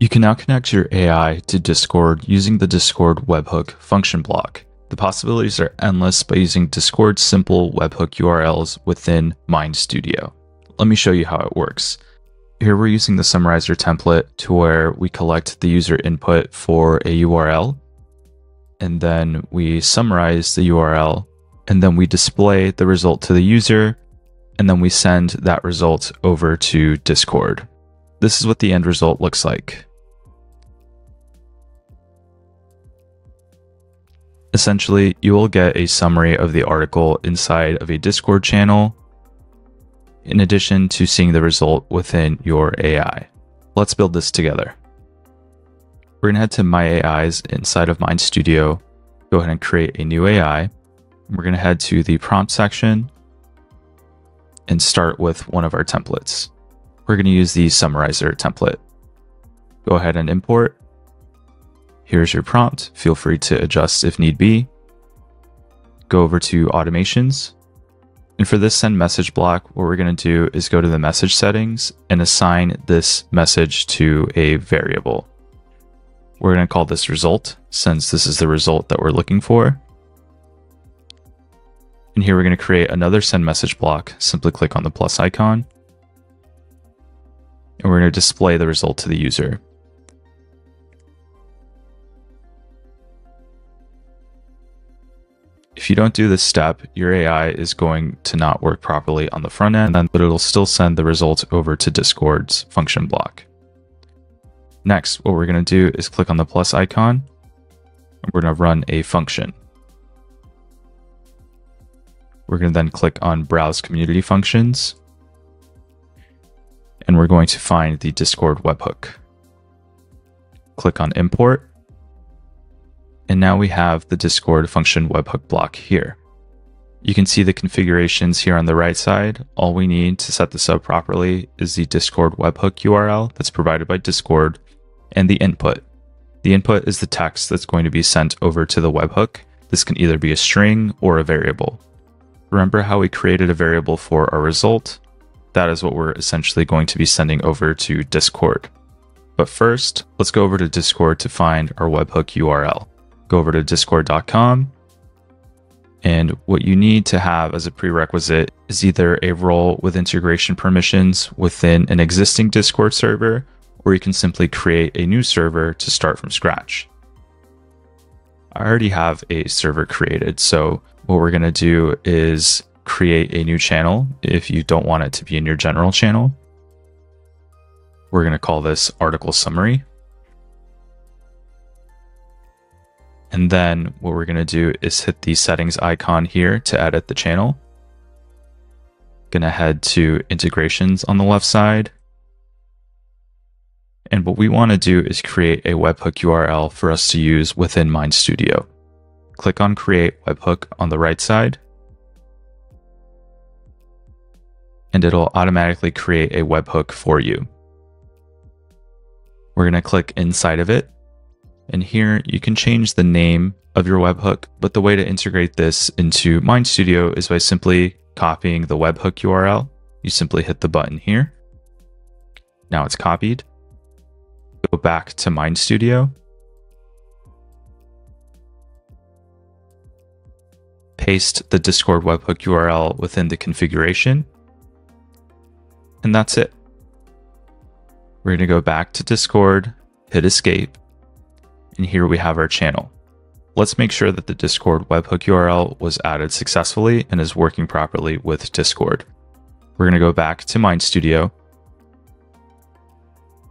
You can now connect your AI to Discord using the Discord webhook function block. The possibilities are endless by using Discord's simple webhook URLs within MindStudio. Let me show you how it works. Here we're using the summarizer template to where we collect the user input for a URL, and then we summarize the URL, and then we display the result to the user, and then we send that result over to Discord. This is what the end result looks like. Essentially, you will get a summary of the article inside of a Discord channel, in addition to seeing the result within your AI. Let's build this together. We're to head to My AIs inside of MindStudio, go ahead and create a new AI. We're going to head to the prompt section and start with one of our templates. We're going to use the summarizer template. Go ahead and import Here's your prompt. Feel free to adjust if need be. Go over to automations. And for this send message block, what we're going to do is go to the message settings and assign this message to a variable. We're going to call this result since this is the result that we're looking for. And here we're going to create another send message block. Simply click on the plus icon. And we're going to display the result to the user. If you don't do this step, your AI is going to not work properly on the front end, but it'll still send the results over to Discord's function block. Next, what we're going to do is click on the plus icon, and we're going to run a function. We're going to then click on Browse Community Functions, and we're going to find the Discord webhook. Click on Import, and now we have the Discord function webhook block here. You can see the configurations here on the right side. All we need to set this up properly is the Discord webhook URL that's provided by Discord and the input. The input is the text that's going to be sent over to the webhook. This can either be a string or a variable. Remember how we created a variable for our result? That is what we're essentially going to be sending over to Discord. But first, let's go over to Discord to find our webhook URL go over to discord.com. And what you need to have as a prerequisite is either a role with integration permissions within an existing Discord server, or you can simply create a new server to start from scratch. I already have a server created, so what we're going to do is create a new channel if you don't want it to be in your general channel. We're going to call this article summary. And then what we're going to do is hit the settings icon here to edit the channel. Going to head to integrations on the left side. And what we want to do is create a webhook URL for us to use within MindStudio. Click on create webhook on the right side. And it'll automatically create a webhook for you. We're going to click inside of it and here you can change the name of your webhook, but the way to integrate this into MindStudio is by simply copying the webhook URL. You simply hit the button here. Now it's copied. Go back to MindStudio. Paste the Discord webhook URL within the configuration. And that's it. We're going to go back to Discord, hit escape, and here we have our channel. Let's make sure that the Discord webhook URL was added successfully and is working properly with Discord. We're going to go back to MindStudio.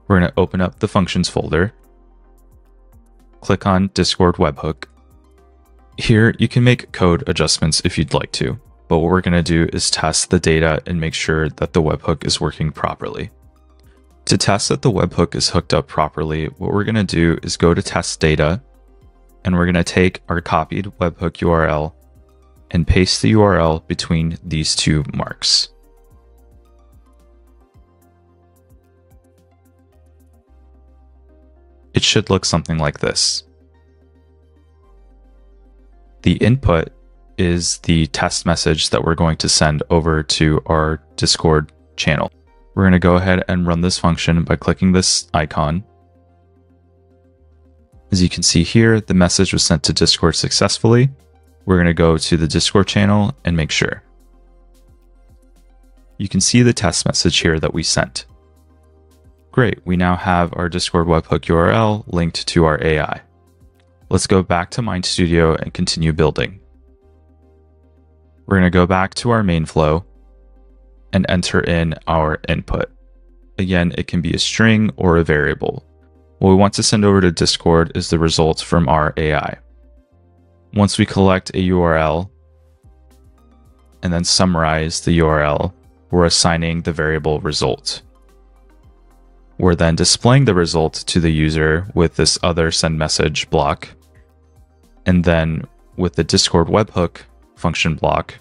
We're going to open up the functions folder. Click on Discord webhook. Here, you can make code adjustments if you'd like to, but what we're going to do is test the data and make sure that the webhook is working properly. To test that the webhook is hooked up properly, what we're going to do is go to test data and we're going to take our copied webhook URL and paste the URL between these two marks. It should look something like this. The input is the test message that we're going to send over to our Discord channel. We're going to go ahead and run this function by clicking this icon. As you can see here, the message was sent to Discord successfully. We're going to go to the Discord channel and make sure. You can see the test message here that we sent. Great, we now have our Discord webhook URL linked to our AI. Let's go back to MindStudio and continue building. We're going to go back to our main flow and enter in our input. Again, it can be a string or a variable. What we want to send over to Discord is the results from our AI. Once we collect a URL and then summarize the URL, we're assigning the variable result. We're then displaying the result to the user with this other send message block. And then with the Discord webhook function block,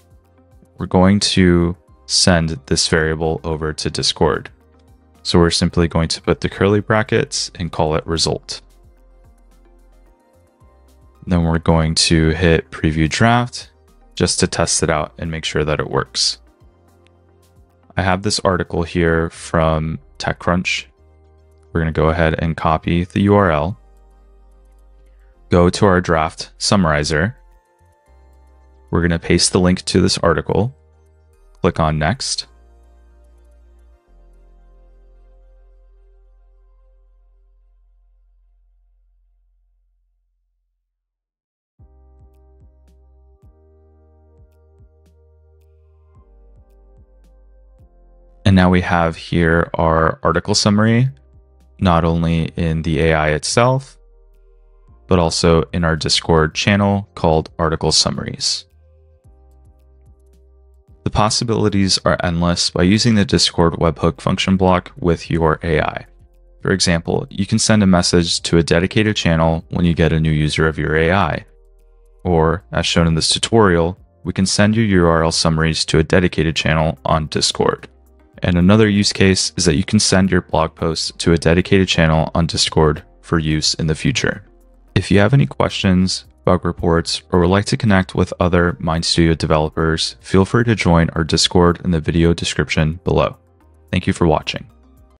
we're going to send this variable over to Discord. So we're simply going to put the curly brackets and call it result. Then we're going to hit preview draft just to test it out and make sure that it works. I have this article here from TechCrunch. We're going to go ahead and copy the URL, go to our draft summarizer. We're going to paste the link to this article, click on next, And now we have here our article summary, not only in the AI itself, but also in our Discord channel called Article Summaries. The possibilities are endless by using the Discord webhook function block with your AI. For example, you can send a message to a dedicated channel when you get a new user of your AI. Or, as shown in this tutorial, we can send your URL summaries to a dedicated channel on Discord. And another use case is that you can send your blog posts to a dedicated channel on Discord for use in the future. If you have any questions, bug reports, or would like to connect with other MindStudio developers, feel free to join our Discord in the video description below. Thank you for watching.